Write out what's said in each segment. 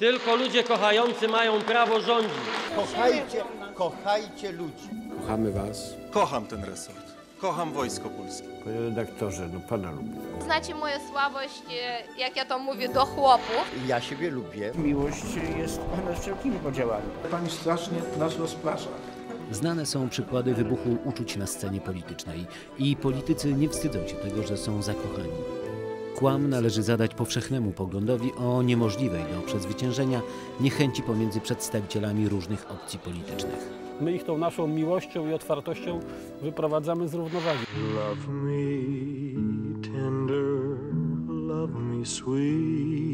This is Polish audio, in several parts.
Tylko ludzie kochający mają prawo rządzić. Kochajcie, kochajcie ludzi. Kochamy Was. Kocham ten resort. Kocham Wojsko Polskie. Panie redaktorze, no Pana lubię. Znacie moją słabość, e, jak ja to mówię, do chłopów. Ja siebie lubię. Miłość jest ponad wszelkimi podziałami. Pani strasznie nas rozprasza. Znane są przykłady wybuchu uczuć na scenie politycznej i politycy nie wstydzą się tego, że są zakochani. Kłam należy zadać powszechnemu poglądowi o niemożliwej do przezwyciężenia niechęci pomiędzy przedstawicielami różnych opcji politycznych. My ich tą naszą miłością i otwartością wyprowadzamy z równowagi. Love me tender, love me sweet.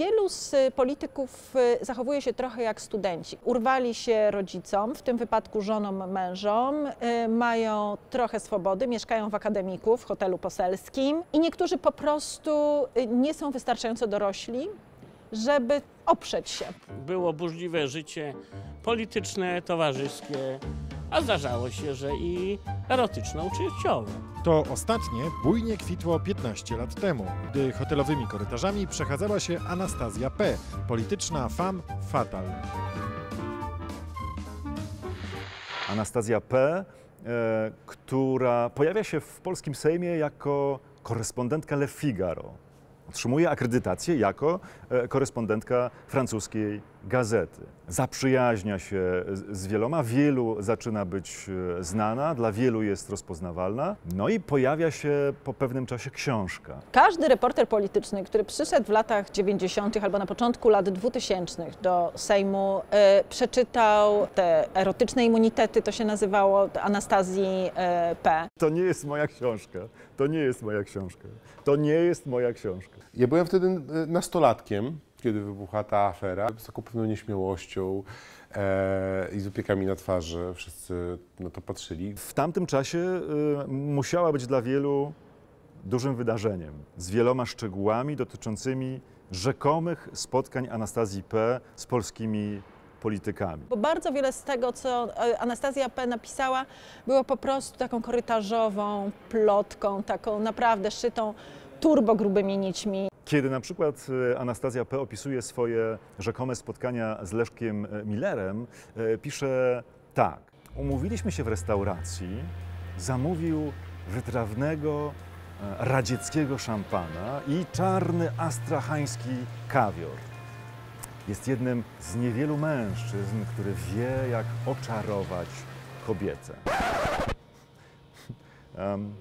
Wielu z y, polityków y, zachowuje się trochę jak studenci. Urwali się rodzicom, w tym wypadku żonom, mężom, y, mają trochę swobody, mieszkają w akademiku, w hotelu poselskim i niektórzy po prostu nie są wystarczająco dorośli, żeby oprzeć się. Było burzliwe życie polityczne, towarzyskie, a zdarzało się, że i erotyczno-uczuciowe. To ostatnie bujnie kwitło 15 lat temu, gdy hotelowymi korytarzami przechadzała się Anastazja P., polityczna femme fatale. Anastazja P., e, która pojawia się w polskim Sejmie jako korespondentka Le Figaro. Otrzymuje akredytację jako e, korespondentka francuskiej gazety. Zaprzyjaźnia się z, wieloma, wielu zaczyna być e, znana, dla wielu jest rozpoznawalna. No i pojawia się po pewnym czasie książka. Każdy reporter polityczny, który przyszedł w latach 90. albo na początku lat 2000 do Sejmu, e, przeczytał te erotyczne immunitety, to się nazywało, Anastazji e, P. To nie jest moja książka. To nie jest moja książka. To nie jest moja książka. Ja byłem wtedy e, nastolatkiem, kiedy wybuchła ta afera. Z taką pewną nieśmiałością e, i z upiekami na twarzy wszyscy na to patrzyli. W tamtym czasie y, musiała być dla wielu dużym wydarzeniem, z wieloma szczegółami dotyczącymi rzekomych spotkań Anastazji P. z polskimi politykami. Bo bardzo wiele z tego, co e, Anastazja P. napisała, było po prostu taką korytarzową plotką, taką naprawdę szytą turbo grubymi nićmi. Kiedy na przykład y, Anastazja P. opisuje swoje rzekome spotkania z Leszkiem e, Millerem, e, pisze tak. Umówiliśmy się w restauracji, zamówił wytrawnego e, radzieckiego szampana i czarny astrachański kawior. Jest jednym z niewielu mężczyzn, który wie, jak oczarować kobietę. Em,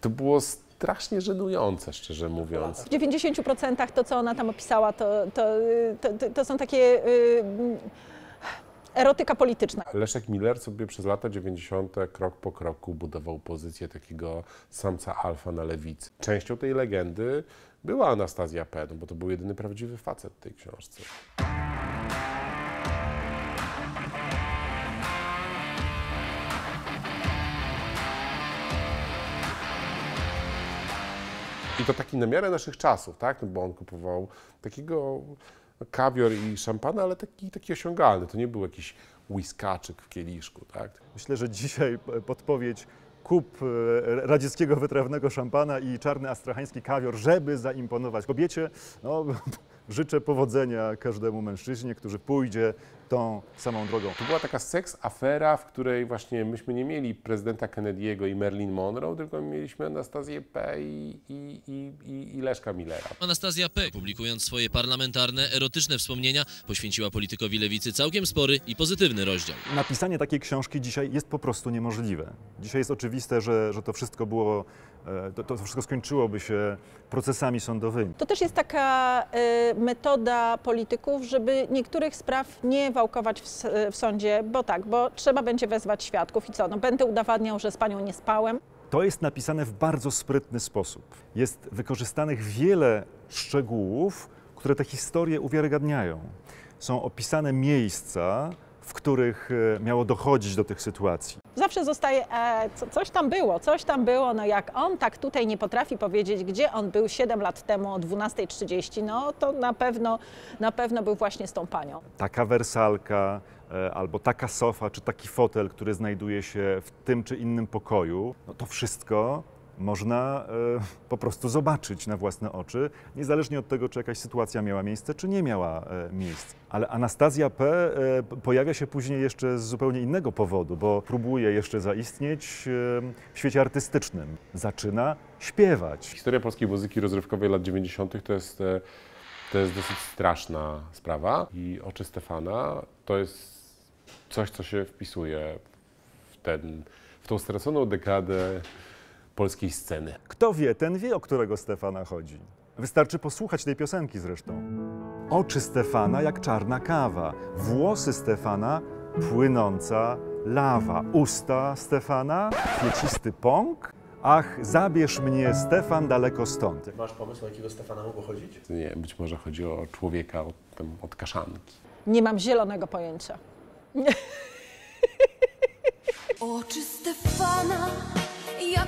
To było strasznie żenujące, szczerze mówiąc. W 90% to, co ona tam opisała, to, to, to, to, to są takie y, erotyka polityczna. Leszek Miller sobie przez lata 90. krok po kroku budował pozycję takiego samca alfa na lewicy. Częścią tej legendy była Anastazja P., bo to był jedyny prawdziwy facet tej książce. I to taki na miarę naszych czasów, tak? No bo on kupował takiego kawior i szampana, ale taki, taki osiągalny. To nie był jakiś whiskaczyk w kieliszku, tak? Myślę, że dzisiaj podpowiedź kup e, radzieckiego wytrawnego szampana i czarny astrachański kawior, żeby zaimponować kobiecie. No, życzę powodzenia każdemu mężczyźnie, który pójdzie tą samą drogą. To była taka seks afera, w której właśnie myśmy nie mieli prezydenta Kennedy'ego i Marilyn Monroe, tylko mieliśmy Anastazję P. i, i, i, i, i Leszka Millera. Anastazja P., publikując swoje parlamentarne, erotyczne wspomnienia, poświęciła politykowi lewicy całkiem spory i pozytywny rozdział. Napisanie takiej książki dzisiaj jest po prostu niemożliwe. Dzisiaj jest oczywiste, że, że to wszystko było, e, to, to wszystko skończyłoby się procesami sądowymi. To też jest taka y, metoda polityków, żeby niektórych spraw nie wałkować w, w sądzie, bo tak, bo trzeba będzie wezwać świadków i co, no będę udowadniał, że z panią nie spałem. To jest napisane w bardzo sprytny sposób. Jest wykorzystanych wiele szczegółów, które te historie uwiarygadniają. Są opisane miejsca, w których e, miało dochodzić do tych sytuacji. Zawsze zostaje, e, co, coś tam było, coś tam było, no jak on tak tutaj nie potrafi powiedzieć, gdzie on był 7 lat temu o 12.30, no to na pewno, na pewno był właśnie z tą panią. Taka wersalka, e, albo taka sofa, czy taki fotel, który znajduje się w tym czy innym pokoju, no to wszystko można e, po prostu zobaczyć na własne oczy, niezależnie od tego, czy jakaś sytuacja miała miejsce, czy nie miała e, miejsca. Ale Anastazja P. e, pojawia się później jeszcze z zupełnie innego powodu, bo próbuje jeszcze zaistnieć w świecie artystycznym. Zaczyna śpiewać. Historia polskiej muzyki rozrywkowej lat 90. to jest, to jest dosyć straszna sprawa i Oczy Stefana to jest coś, co się wpisuje w, ten, w tą straconą dekadę polskiej sceny. Kto wie, ten wie, o którego Stefana chodzi. Wystarczy posłuchać tej piosenki zresztą. Oczy Stefana jak czarna kawa, włosy Stefana płynąca lawa, usta Stefana kwiecisty pąk. Ach, zabierz mnie, Stefan, daleko stąd. Masz pomysł, o jakiego Stefana mogło chodzić? Nie, być może chodzi o człowieka od, tam, od kaszanki. Nie mam zielonego pojęcia.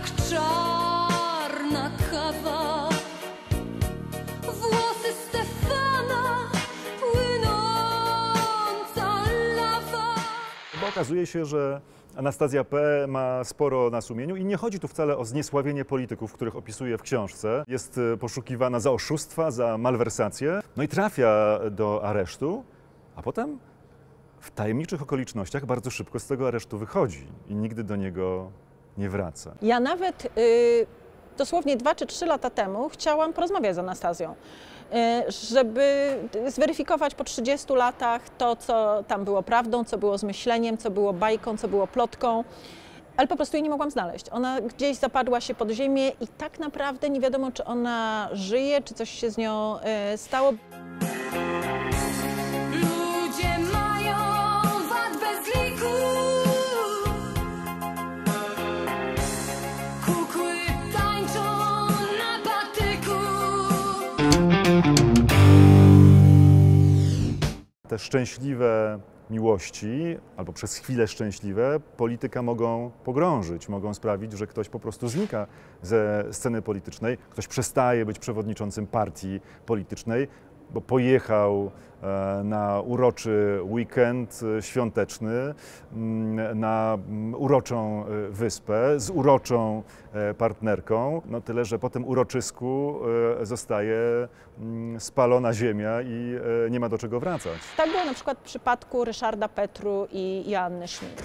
jak czarna kawa. Włosy Stefana płynąca lawa. Bo okazuje się, że Anastazja P. ma sporo na sumieniu i nie chodzi tu wcale o zniesławienie polityków, których opisuje w książce. Jest e, poszukiwana za oszustwa, za malwersacje, no i trafia do aresztu, a potem w tajemniczych okolicznościach bardzo szybko z tego aresztu wychodzi i nigdy do niego nie wraca. Ja nawet y, dosłownie dwa czy trzy lata temu chciałam porozmawiać z Anastazją, y, żeby zweryfikować po 30 latach to, co tam było prawdą, co było zmyśleniem, co było bajką, co było plotką. Ale po prostu jej nie mogłam znaleźć. Ona gdzieś zapadła się pod ziemię i tak naprawdę nie wiadomo, czy ona żyje, czy coś się z nią y, stało. Te szczęśliwe miłości, albo przez chwilę szczęśliwe, polityka mogą pogrążyć, mogą sprawić, że ktoś po prostu znika ze sceny politycznej, ktoś przestaje być przewodniczącym partii politycznej, bo pojechał na uroczy weekend e, świąteczny, mm, na mm, uroczą e, wyspę z uroczą e, partnerką. No tyle, że po tym uroczysku e, zostaje mm, spalona ziemia i e, nie ma do czego wracać. Tak było na przykład w przypadku Ryszarda Petru i Joanny Schmidt.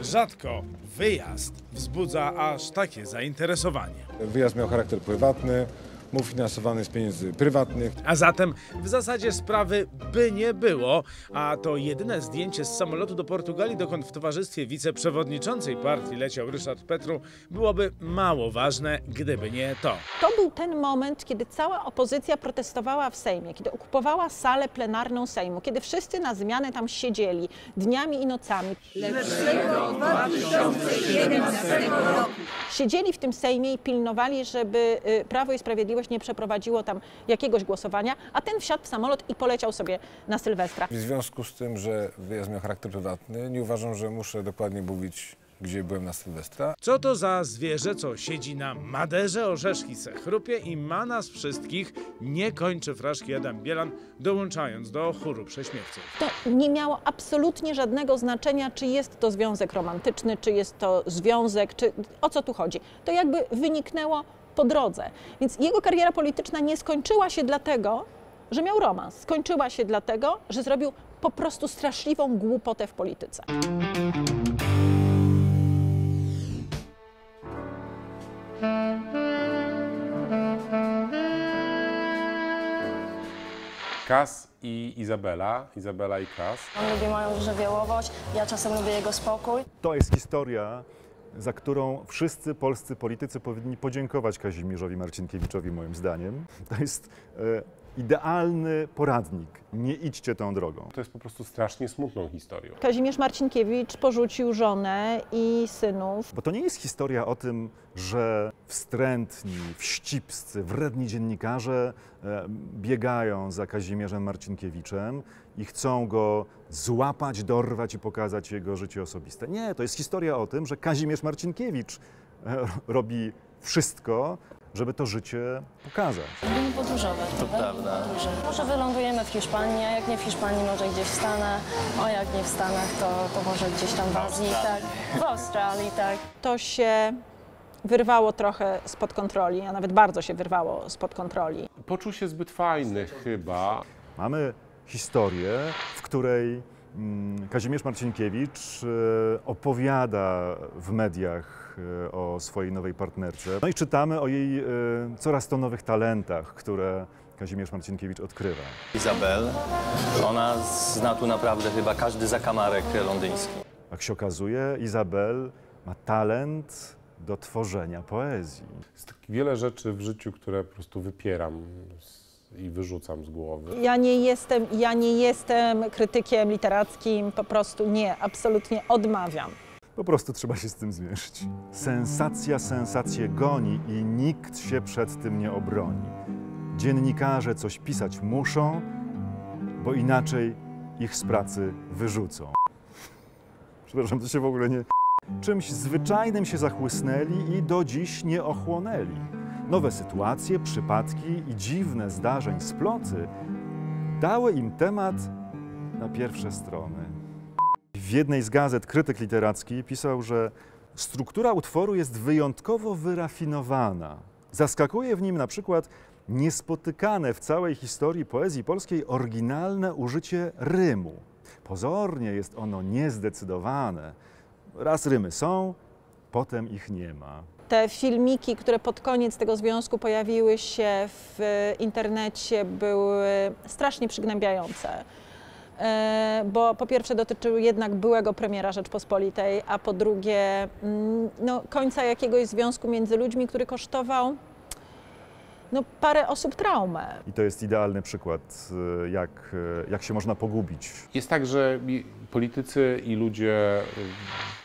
Rzadko wyjazd wzbudza aż takie zainteresowanie. Wyjazd miał charakter prywatny, był finansowany z pieniędzy prywatnych. A zatem w zasadzie sprawy by nie było, a to jedyne zdjęcie z samolotu do Portugalii, dokąd w towarzystwie wiceprzewodniczącej partii leciał Ryszard Petru, byłoby mało ważne, gdyby nie to. To był ten moment, kiedy cała opozycja protestowała w Sejmie, kiedy okupowała salę plenarną Sejmu, kiedy wszyscy na zmianę tam siedzieli dniami i nocami. Lepszego 2011 roku. Siedzieli w tym Sejmie i pilnowali, żeby y, Prawo i Sprawiedliwość nie przeprowadziło tam jakiegoś głosowania, a ten wsiadł w samolot i poleciał sobie na Sylwestra. W związku z tym, że wyjazd miał charakter prywatny, nie uważam, że muszę dokładnie mówić, gdzie byłem na Sylwestra. Co to za zwierzę, co siedzi na maderze, orzeszki se chrupie i ma nas wszystkich, nie kończy fraszki Adam Bielan, dołączając do chóru prześmiewców. To nie miało absolutnie żadnego znaczenia, czy jest to związek romantyczny, czy jest to związek, czy o co tu chodzi. To jakby wyniknęło po drodze. Więc jego kariera polityczna nie skończyła się dlatego, że miał romans. Skończyła się dlatego, że zrobił po prostu straszliwą głupotę w polityce. Kas i Izabela, Izabela i Kas. On lubi moją żywiołowość, ja czasem lubię jego spokój. To jest historia, za którą wszyscy polscy politycy powinni podziękować Kazimierzowi Marcinkiewiczowi, moim zdaniem. To jest e, idealny poradnik. Nie idźcie tą drogą. To jest po prostu strasznie smutną historią. Kazimierz Marcinkiewicz porzucił żonę i synów. Bo to nie jest historia o tym, że wstrętni, wścibscy, wredni dziennikarze e, biegają za Kazimierzem Marcinkiewiczem i chcą go złapać, dorwać i pokazać jego życie osobiste. Nie, to jest historia o tym, że Kazimierz Marcinkiewicz e, robi wszystko, żeby to życie pokazać. Lubimy podróżować, To prawda? Podróże. Może wylądujemy w Hiszpanii, a jak nie w Hiszpanii, może gdzieś w Stanach, a jak nie w Stanach, to, to może gdzieś tam w Azji, tak. W Australii, tak. To się wyrwało trochę spod kontroli, a nawet bardzo się wyrwało spod kontroli. Poczuł się zbyt fajny chyba. Mamy historię, w której Kazimierz Marcinkiewicz e, opowiada w mediach e, o swojej nowej partnerce. No i czytamy o jej e, coraz to nowych talentach, które Kazimierz Marcinkiewicz odkrywa. Izabel, ona zna tu naprawdę chyba każdy zakamarek londyński. Jak się okazuje, Izabel ma talent do tworzenia poezji. Jest tak wiele rzeczy w życiu, które po prostu wypieram z- i wyrzucam z głowy. Ja nie jestem, ja nie jestem krytykiem literackim, po prostu nie, absolutnie odmawiam. Po prostu trzeba się z tym zmierzyć. Sensacja sensację goni i nikt się przed tym nie obroni. Dziennikarze coś pisać muszą, bo inaczej ich z pracy wyrzucą. Przepraszam, to się w ogóle nie... Czymś zwyczajnym się zachłysnęli i do dziś nie ochłonęli. Nowe sytuacje, przypadki i dziwne zdarzeń z ploty dały im temat na pierwsze strony. W jednej z gazet krytyk literacki pisał, że struktura utworu jest wyjątkowo wyrafinowana. Zaskakuje w nim na przykład niespotykane w całej historii poezji polskiej oryginalne użycie rymu. Pozornie jest ono niezdecydowane. Raz rymy są, potem ich nie ma. Te filmiki, które pod koniec tego związku pojawiły się w internecie, były strasznie przygnębiające. E, Bo po pierwsze dotyczyły jednak byłego premiera Rzeczpospolitej, a po drugie mm, no, końca jakiegoś związku między ludźmi, który kosztował no, parę osób traumę. I to jest idealny przykład, y, jak, y, jak się można pogubić. Jest tak, że politycy i ludzie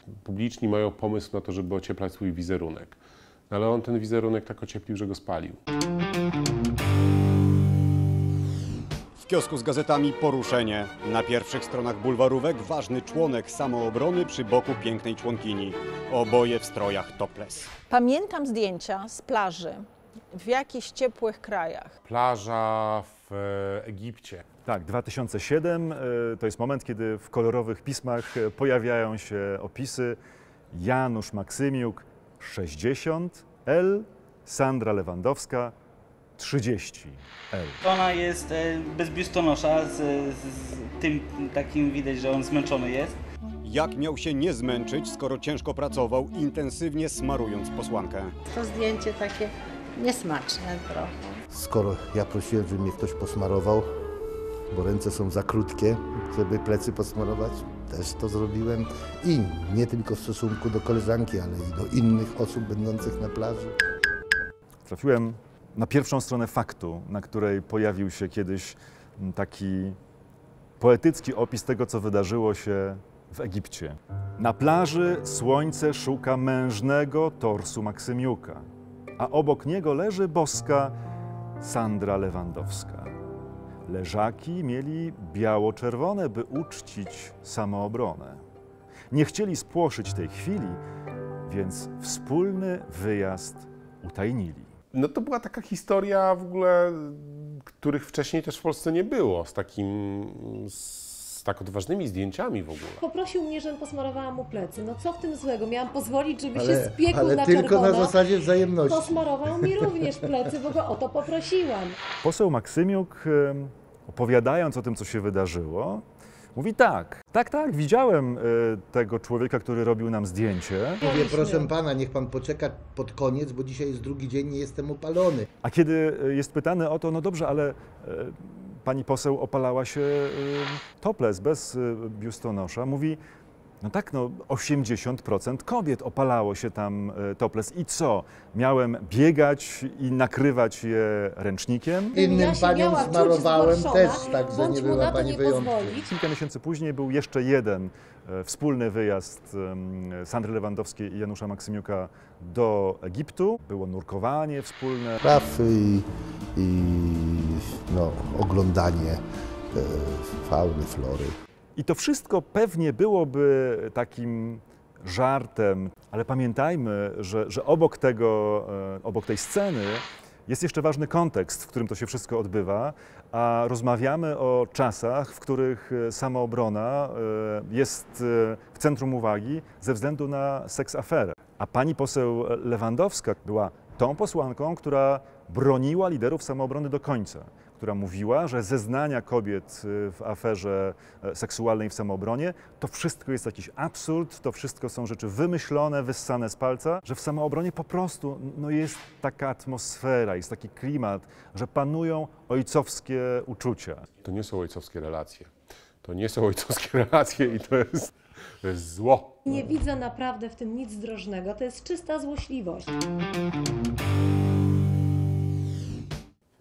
y, publiczni mają pomysł na to, żeby ocieplać swój wizerunek. No Ale on ten wizerunek tak ocieplił, że go spalił. W kiosku z gazetami poruszenie. Na pierwszych stronach bulwarówek ważny członek samoobrony przy boku pięknej członkini. Oboje w strojach topless. Pamiętam zdjęcia z plaży w jakichś ciepłych krajach. Plaża w e, Egipcie. Tak, 2007 y, to jest moment, kiedy w kolorowych pismach y, pojawiają się opisy Janusz Maksymiuk 60 L, Sandra Lewandowska 30 L. Ona jest e, bez biustonosza, z, z, z tym takim widać, że on zmęczony jest. Jak miał się nie zmęczyć, skoro ciężko pracował, intensywnie smarując posłankę? To zdjęcie takie niesmaczne trochę. Skoro ja prosiłem, żeby mnie ktoś posmarował, bo ręce są za krótkie, żeby plecy posmarować, też to zrobiłem. I nie tylko w stosunku do koleżanki, ale i do innych osób będących na plaży. Trafiłem na pierwszą stronę faktu, na której pojawił się kiedyś taki poetycki opis tego, co wydarzyło się w Egipcie. Na plaży słońce szuka mężnego torsu Maksymiuka, a obok niego leży boska Sandra Lewandowska. Leżaki mieli biało-czerwone, by uczcić samoobronę. Nie chcieli spłoszyć tej chwili, więc wspólny wyjazd utajnili. No to była taka historia w ogóle, których wcześniej też w Polsce nie było, z takim, z tak odważnymi zdjęciami w ogóle. Poprosił mnie, żebym posmarowała mu plecy. No co w tym złego? Miałam pozwolić, żeby Ale- się spiekł ale na tylko czerwono. na zasadzie wzajemności. Posmarował mi również plecy, bo go o to poprosiłam. Poseł Maksymiuk, opowiadając o tym, co się wydarzyło, mówi tak, tak, tak, widziałem e, tego człowieka, który robił nam zdjęcie. Mówię, proszę pana, niech pan poczeka pod koniec, bo dzisiaj jest drugi dzień, nie jestem upalony. A kiedy e, jest pytany o to, no dobrze, ale e, pani poseł opalała się e, topless, bez e, biustonosza, mówi, no tak, no 80% kobiet opalało się tam e, topless i co? Miałem biegać i nakrywać je ręcznikiem? Innym Ja paniom zgorszona, też, tak, że bądź nie była pani wyjątkiem. Kilka miesięcy później był jeszcze jeden wspólny wyjazd Sandry Lewandowskiej i Janusza Maksymiuka do Egiptu. Było nurkowanie wspólne. Praw i, i no, oglądanie e, fauny, flory. I to wszystko pewnie byłoby takim żartem, ale pamiętajmy, że, że obok, tego, e, obok tej sceny jest jeszcze ważny kontekst, w którym to się wszystko odbywa, a rozmawiamy o czasach, w których e, samoobrona jest w centrum uwagi ze względu na seks aferę. A pani poseł Lewandowska była tą posłanką, która broniła liderów samoobrony do końca, która mówiła, że zeznania kobiet y, w aferze e, seksualnej w samoobronie to wszystko jest jakiś absurd, to wszystko są rzeczy wymyślone, wyssane z palca, że w samoobronie po prostu no, jest taka atmosfera, jest taki klimat, że panują ojcowskie uczucia. To nie są ojcowskie relacje. To nie są ojcowskie relacje i to jest, to jest zło. Nie widzę naprawdę w tym nic zdrożnego, to jest czysta złośliwość.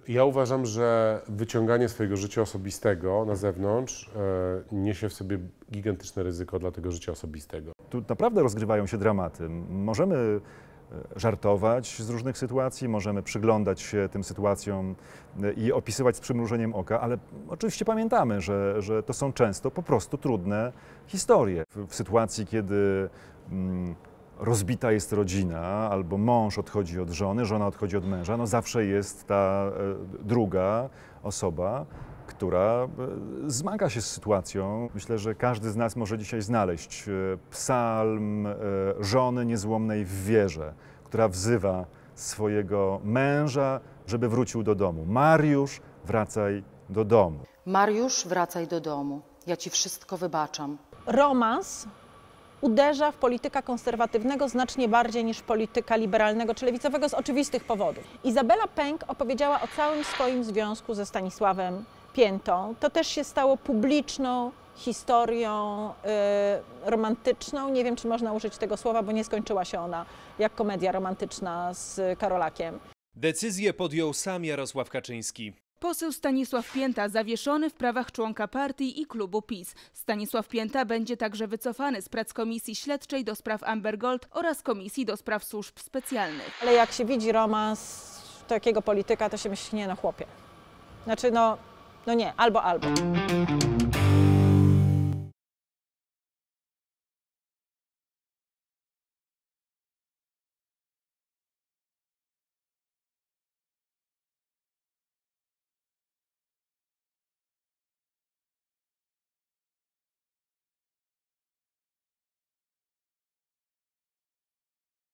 Ja uważam, że wyciąganie swojego życia osobistego na zewnątrz e, niesie w sobie gigantyczne ryzyko dla tego życia osobistego. Tu naprawdę rozgrywają się dramaty. Możemy e, żartować z różnych sytuacji, możemy przyglądać się tym sytuacjom e, i opisywać z przymrużeniem oka, ale oczywiście pamiętamy, że, że to są często po prostu trudne historie. W, w sytuacji, kiedy mm, rozbita jest rodzina, albo mąż odchodzi od żony, żona odchodzi od męża, no zawsze jest ta e, druga osoba, która e, zmaga się z sytuacją. Myślę, że każdy z nas może dzisiaj znaleźć e, psalm żony niezłomnej w wierze, która wzywa swojego męża, żeby wrócił do domu. Mariusz, wracaj do domu. Mariusz, wracaj do domu. Ja ci wszystko wybaczam. Romans uderza w polityka konserwatywnego znacznie bardziej niż polityka liberalnego czy lewicowego z oczywistych powodów. Izabela Pęk opowiedziała o całym swoim związku ze Stanisławem Piętą. To też się stało publiczną historią y, romantyczną. Nie wiem, czy można użyć tego słowa, bo nie skończyła się ona jak komedia romantyczna z Karolakiem. Decyzję podjął sam Jarosław Kaczyński. Poseł Stanisław Pięta zawieszony w prawach członka partii i klubu PiS. Stanisław Pięta będzie także wycofany z prac Komisji Śledczej do spraw Amber Gold oraz Komisji do spraw służb specjalnych. Ale jak się widzi romans takiego polityka, to się myśli, nie no chłopie. Znaczy no, no nie, albo albo.